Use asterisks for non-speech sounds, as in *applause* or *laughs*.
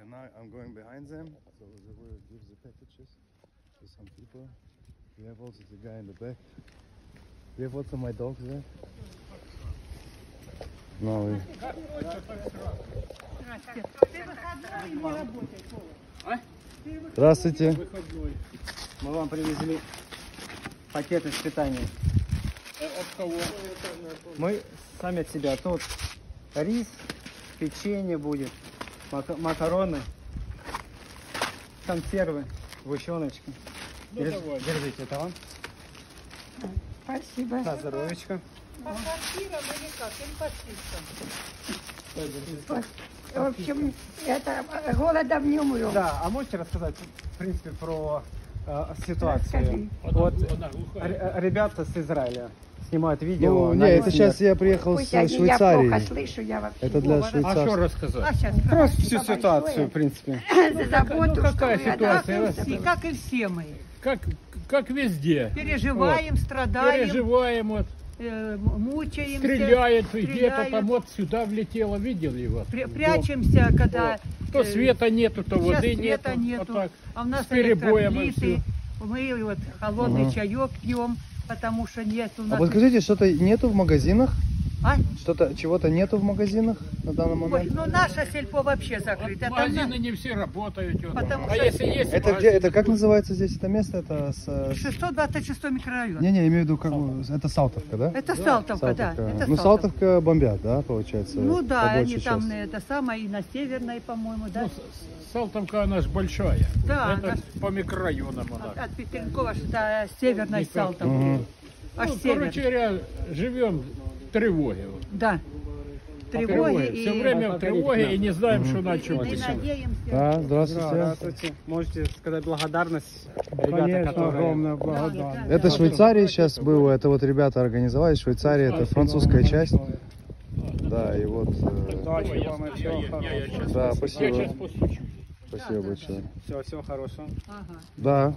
Okay, now I'm going behind them. So they will give the packages to some people. We have also the guy in the back. We have also my dog there. No, we... Здравствуйте. Мы вам привезли пакеты с питанием. Мы сами от себя. Тут рис, печенье будет, мака- макароны, консервы, сгущеночки. Держ- Держите, это вам. Спасибо. На здоровечко. В общем, это голодом не умрем. Да, а можете рассказать, в принципе, про ситуацию? Расскажи. Вот р- ребята с Израиля снимают видео. Ну, на не, это сейчас я приехал Пусть с они, я плохо Швейцарии. слышу, я вообще. Это для А что рассказать? А сейчас Просто всю ситуацию, в принципе. *laughs* за заботу, ну, какая что вы ситуация? отдали. и как и все мы. Как, как везде. Переживаем, страдаем, Переживаем, вот, э, мучаемся. стреляет, где-то стреляют. там вот сюда влетело, видели его? Пря- прячемся, когда То э, света нету, то воды света нету. нету, Вот так. а у нас с перебоем. Мы вот холодный чаек пьем, потому что нет у А нас. подскажите, что-то нету в магазинах? А? Что-то, чего-то нету в магазинах на данный Ой, момент? ну наша сельпо вообще закрыта. Это Магазины не все работают. вот. Потому а что- если есть Это где, это как называется здесь это место? Это с... э, 626 микрорайон. Не-не, имею в виду, как это Салтовка, да? Это Салтовка, да. Салтовка. Это ну, Салтовка. Салтовка бомбят, да, получается? Ну да, они большей там части. это самое и на Северной, по-моему, да. ну, Салтовка, она ж большая. Да, Это она- по микрорайонам От, она. от Петеркова аж до Северной. Салтовки. Мгм. Аж Ну, короче говоря, живем вот. Да. Тревоги и... Все время в тревоге и не знаем, что и надеемся. Да, здравствуйте. Здравствуйте. Можете сказать благодарность ребята, Конечно, которые... огромная благодарность. Это Швейцария сейчас было, это вот ребята организовали, Швейцария, это французская часть. Да, и вот, э, Удачи вам и всего Я, я, я, хорошего. щас- да, спасибо, спасибо большое. Всего, всего хорошего. Да,